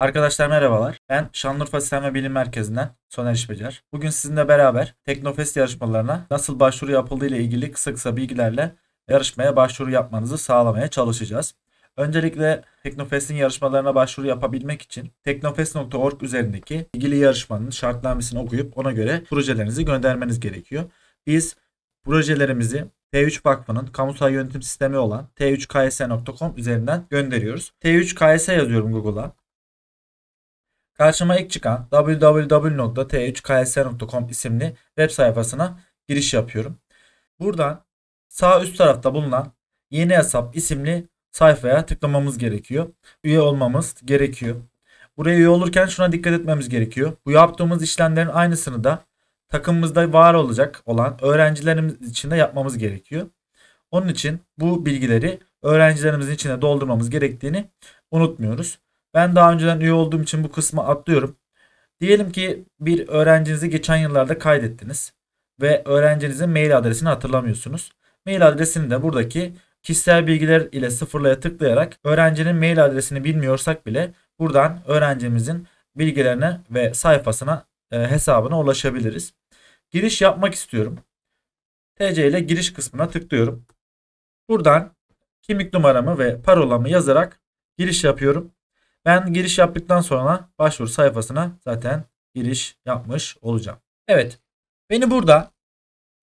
Arkadaşlar merhabalar. Ben Şanlıurfa Sistem ve Bilim Merkezi'nden Soner İşbecer. Bugün sizinle beraber Teknofest yarışmalarına nasıl başvuru yapıldığı ile ilgili kısa kısa bilgilerle yarışmaya başvuru yapmanızı sağlamaya çalışacağız. Öncelikle Teknofest'in yarışmalarına başvuru yapabilmek için teknofest.org üzerindeki ilgili yarışmanın şartnamesini okuyup ona göre projelerinizi göndermeniz gerekiyor. Biz projelerimizi T3 Vakfı'nın kamusal yönetim sistemi olan t3ks.com üzerinden gönderiyoruz. T3ks yazıyorum Google'a. Karşıma ilk çıkan www.t3ks.com isimli web sayfasına giriş yapıyorum. Buradan sağ üst tarafta bulunan yeni hesap isimli sayfaya tıklamamız gerekiyor. Üye olmamız gerekiyor. Buraya üye olurken şuna dikkat etmemiz gerekiyor. Bu yaptığımız işlemlerin aynısını da takımımızda var olacak olan öğrencilerimiz için de yapmamız gerekiyor. Onun için bu bilgileri öğrencilerimizin içine doldurmamız gerektiğini unutmuyoruz. Ben daha önceden üye olduğum için bu kısmı atlıyorum. Diyelim ki bir öğrencinizi geçen yıllarda kaydettiniz ve öğrencinizin mail adresini hatırlamıyorsunuz. Mail adresini de buradaki kişisel bilgiler ile sıfırlaya tıklayarak öğrencinin mail adresini bilmiyorsak bile buradan öğrencimizin bilgilerine ve sayfasına e, hesabına ulaşabiliriz. Giriş yapmak istiyorum. TC ile giriş kısmına tıklıyorum. Buradan kimlik numaramı ve parolamı yazarak giriş yapıyorum. Ben giriş yaptıktan sonra başvuru sayfasına zaten giriş yapmış olacağım. Evet. Beni burada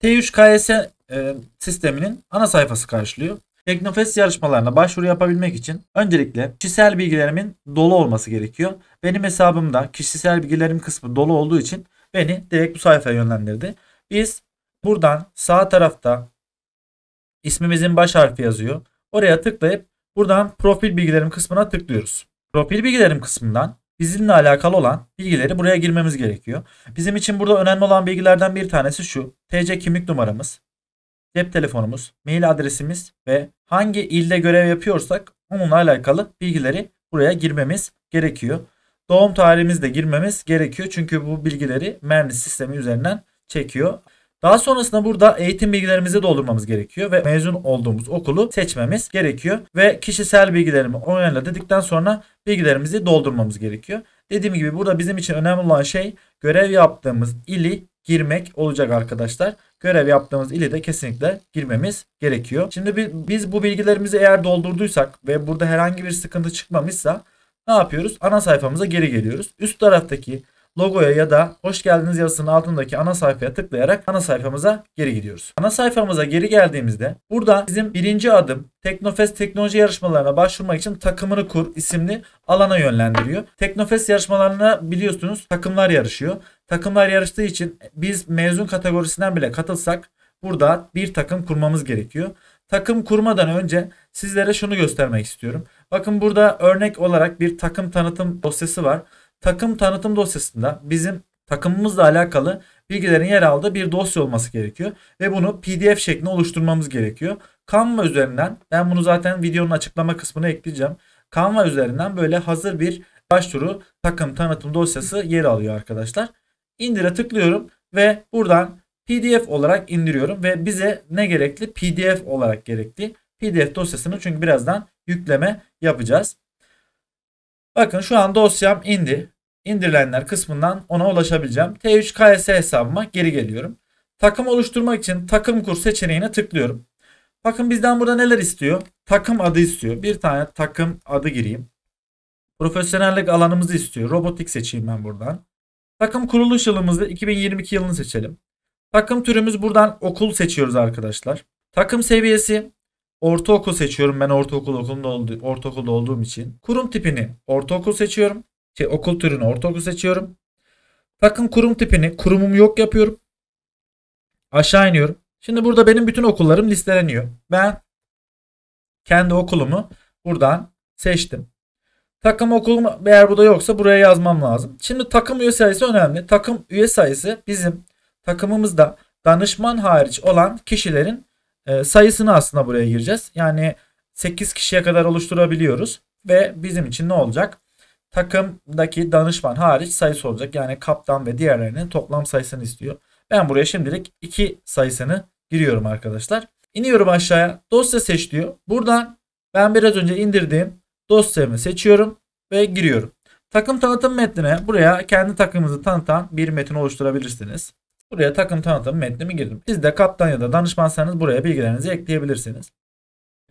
T3KS e, sisteminin ana sayfası karşılıyor. Teknofest yarışmalarına başvuru yapabilmek için öncelikle kişisel bilgilerimin dolu olması gerekiyor. Benim hesabımda kişisel bilgilerim kısmı dolu olduğu için beni direkt bu sayfaya yönlendirdi. Biz buradan sağ tarafta ismimizin baş harfi yazıyor. Oraya tıklayıp buradan profil bilgilerim kısmına tıklıyoruz. Profil bilgilerim kısmından bizimle alakalı olan bilgileri buraya girmemiz gerekiyor. Bizim için burada önemli olan bilgilerden bir tanesi şu. TC kimlik numaramız, cep telefonumuz, mail adresimiz ve hangi ilde görev yapıyorsak onunla alakalı bilgileri buraya girmemiz gerekiyor. Doğum tarihimizi de girmemiz gerekiyor. Çünkü bu bilgileri Mernis sistemi üzerinden çekiyor. Daha sonrasında burada eğitim bilgilerimizi doldurmamız gerekiyor ve mezun olduğumuz okulu seçmemiz gerekiyor ve kişisel bilgilerimi onayla dedikten sonra bilgilerimizi doldurmamız gerekiyor. Dediğim gibi burada bizim için önemli olan şey görev yaptığımız ili girmek olacak arkadaşlar. Görev yaptığımız ili de kesinlikle girmemiz gerekiyor. Şimdi biz bu bilgilerimizi eğer doldurduysak ve burada herhangi bir sıkıntı çıkmamışsa ne yapıyoruz? Ana sayfamıza geri geliyoruz. Üst taraftaki logoya ya da hoş geldiniz yazısının altındaki ana sayfaya tıklayarak ana sayfamıza geri gidiyoruz. Ana sayfamıza geri geldiğimizde burada bizim birinci adım Teknofest teknoloji yarışmalarına başvurmak için takımını kur isimli alana yönlendiriyor. Teknofest yarışmalarına biliyorsunuz takımlar yarışıyor. Takımlar yarıştığı için biz mezun kategorisinden bile katılsak burada bir takım kurmamız gerekiyor. Takım kurmadan önce sizlere şunu göstermek istiyorum. Bakın burada örnek olarak bir takım tanıtım dosyası var takım tanıtım dosyasında bizim takımımızla alakalı bilgilerin yer aldığı bir dosya olması gerekiyor. Ve bunu pdf şeklinde oluşturmamız gerekiyor. Canva üzerinden ben bunu zaten videonun açıklama kısmına ekleyeceğim. Canva üzerinden böyle hazır bir başvuru takım tanıtım dosyası yer alıyor arkadaşlar. İndire tıklıyorum ve buradan pdf olarak indiriyorum ve bize ne gerekli? pdf olarak gerekli. pdf dosyasını çünkü birazdan yükleme yapacağız. Bakın şu an dosyam indi indirilenler kısmından ona ulaşabileceğim. T3KS hesabıma geri geliyorum. Takım oluşturmak için takım kur seçeneğine tıklıyorum. Bakın bizden burada neler istiyor? Takım adı istiyor. Bir tane takım adı gireyim. Profesyonellik alanımızı istiyor. Robotik seçeyim ben buradan. Takım kuruluş yılımızı 2022 yılını seçelim. Takım türümüz buradan okul seçiyoruz arkadaşlar. Takım seviyesi ortaokul seçiyorum. Ben ortaokul okulunda olduğum, ortaokulda olduğum için. Kurum tipini ortaokul seçiyorum şey, okul türünü ortaokul seçiyorum. Takım kurum tipini kurumum yok yapıyorum. Aşağı iniyorum. Şimdi burada benim bütün okullarım listeleniyor. Ben kendi okulumu buradan seçtim. Takım okulum eğer burada yoksa buraya yazmam lazım. Şimdi takım üye sayısı önemli. Takım üye sayısı bizim takımımızda danışman hariç olan kişilerin e, sayısını aslında buraya gireceğiz. Yani 8 kişiye kadar oluşturabiliyoruz. Ve bizim için ne olacak? Takımdaki danışman hariç sayısı olacak. Yani kaptan ve diğerlerinin toplam sayısını istiyor. Ben buraya şimdilik 2 sayısını giriyorum arkadaşlar. İniyorum aşağıya. Dosya seç diyor. Buradan ben biraz önce indirdiğim dosyamı seçiyorum ve giriyorum. Takım tanıtım metnine buraya kendi takımınızı tanıtan bir metin oluşturabilirsiniz. Buraya takım tanıtım metnimi girdim. Siz de kaptan ya da danışmansanız buraya bilgilerinizi ekleyebilirsiniz.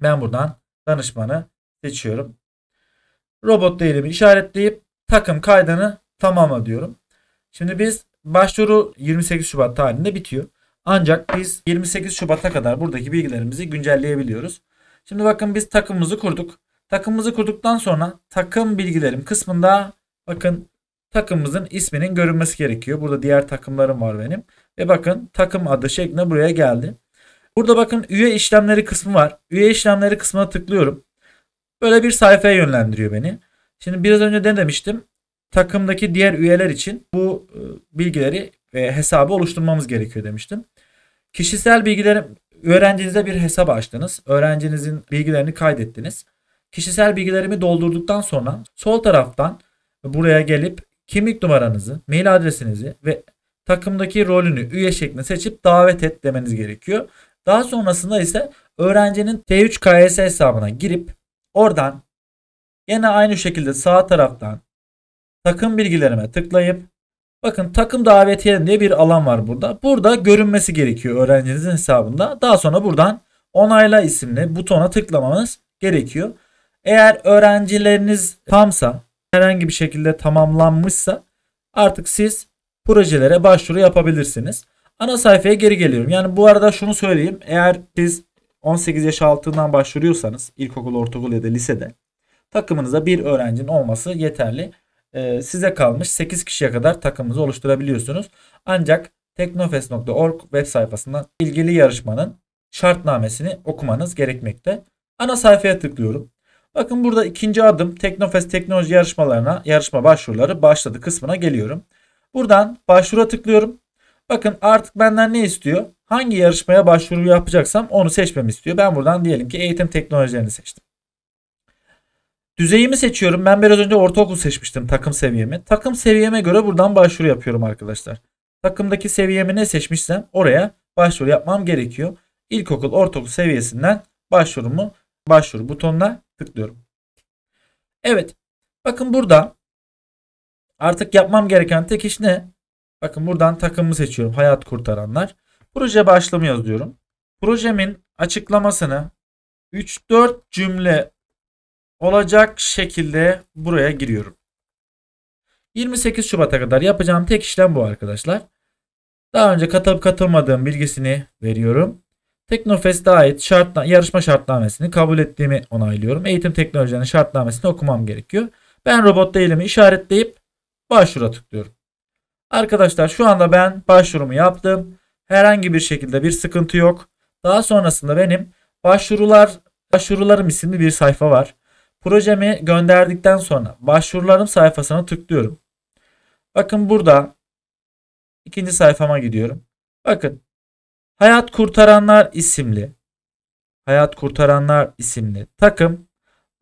Ben buradan danışmanı seçiyorum. Robot değerimi işaretleyip takım kaydını tamamla diyorum. Şimdi biz başvuru 28 Şubat tarihinde bitiyor. Ancak biz 28 Şubat'a kadar buradaki bilgilerimizi güncelleyebiliyoruz. Şimdi bakın biz takımımızı kurduk. Takımımızı kurduktan sonra takım bilgilerim kısmında bakın takımımızın isminin görünmesi gerekiyor. Burada diğer takımlarım var benim. Ve bakın takım adı şeklinde buraya geldi. Burada bakın üye işlemleri kısmı var. Üye işlemleri kısmına tıklıyorum. Böyle bir sayfaya yönlendiriyor beni. Şimdi biraz önce de demiştim. Takımdaki diğer üyeler için bu e, bilgileri ve hesabı oluşturmamız gerekiyor demiştim. Kişisel bilgileri öğrencinize bir hesap açtınız. Öğrencinizin bilgilerini kaydettiniz. Kişisel bilgilerimi doldurduktan sonra sol taraftan buraya gelip kimlik numaranızı, mail adresinizi ve takımdaki rolünü üye şeklinde seçip davet et demeniz gerekiyor. Daha sonrasında ise öğrencinin T3 KS hesabına girip oradan yine aynı şekilde sağ taraftan takım bilgilerime tıklayıp bakın takım davetiye diye bir alan var burada. Burada görünmesi gerekiyor öğrencinizin hesabında. Daha sonra buradan onayla isimli butona tıklamanız gerekiyor. Eğer öğrencileriniz tamsa herhangi bir şekilde tamamlanmışsa artık siz projelere başvuru yapabilirsiniz. Ana sayfaya geri geliyorum. Yani bu arada şunu söyleyeyim. Eğer siz 18 yaş altından başvuruyorsanız ilkokul, ortaokul ya da lisede takımınıza bir öğrencinin olması yeterli. Ee, size kalmış 8 kişiye kadar takımınızı oluşturabiliyorsunuz. Ancak teknofest.org web sayfasından ilgili yarışmanın şartnamesini okumanız gerekmekte. Ana sayfaya tıklıyorum. Bakın burada ikinci adım Teknofest teknoloji yarışmalarına yarışma başvuruları başladı kısmına geliyorum. Buradan başvura tıklıyorum. Bakın artık benden ne istiyor? Hangi yarışmaya başvuru yapacaksam onu seçmemi istiyor. Ben buradan diyelim ki eğitim teknolojilerini seçtim. Düzeyimi seçiyorum. Ben biraz önce ortaokul seçmiştim takım seviyemi. Takım seviyeme göre buradan başvuru yapıyorum arkadaşlar. Takımdaki seviyemi ne seçmişsem oraya başvuru yapmam gerekiyor. İlkokul, ortaokul seviyesinden başvurumu başvuru butonuna tıklıyorum. Evet. Bakın burada artık yapmam gereken tek iş ne? Bakın buradan takımı seçiyorum. Hayat kurtaranlar. Proje başlamı yazıyorum. Projemin açıklamasını 3-4 cümle olacak şekilde buraya giriyorum. 28 Şubat'a kadar yapacağım tek işlem bu arkadaşlar. Daha önce katılıp katılmadığım bilgisini veriyorum. Teknofest'e ait şart, yarışma şartnamesini kabul ettiğimi onaylıyorum. Eğitim teknolojilerinin şartnamesini okumam gerekiyor. Ben robot değilimi işaretleyip başvura tıklıyorum. Arkadaşlar şu anda ben başvurumu yaptım. Herhangi bir şekilde bir sıkıntı yok. Daha sonrasında benim başvurular başvurularım isimli bir sayfa var. Projemi gönderdikten sonra başvurularım sayfasına tıklıyorum. Bakın burada ikinci sayfama gidiyorum. Bakın Hayat Kurtaranlar isimli Hayat Kurtaranlar isimli takım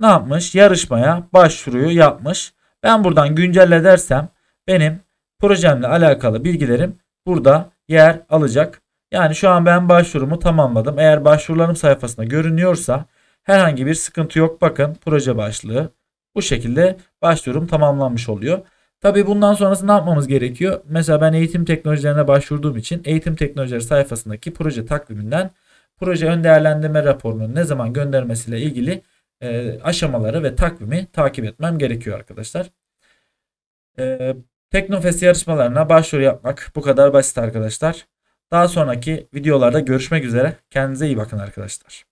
ne yapmış? Yarışmaya başvuruyu yapmış. Ben buradan güncelle dersem benim projemle alakalı bilgilerim burada yer alacak. Yani şu an ben başvurumu tamamladım. Eğer başvurularım sayfasında görünüyorsa herhangi bir sıkıntı yok. Bakın proje başlığı bu şekilde başvurum tamamlanmış oluyor. Tabii bundan sonrası ne yapmamız gerekiyor? Mesela ben eğitim teknolojilerine başvurduğum için eğitim teknolojileri sayfasındaki proje takviminden proje ön değerlendirme raporunun ne zaman göndermesiyle ilgili e, aşamaları ve takvimi takip etmem gerekiyor arkadaşlar. E, Teknofest yarışmalarına başvuru yapmak bu kadar basit arkadaşlar. Daha sonraki videolarda görüşmek üzere. Kendinize iyi bakın arkadaşlar.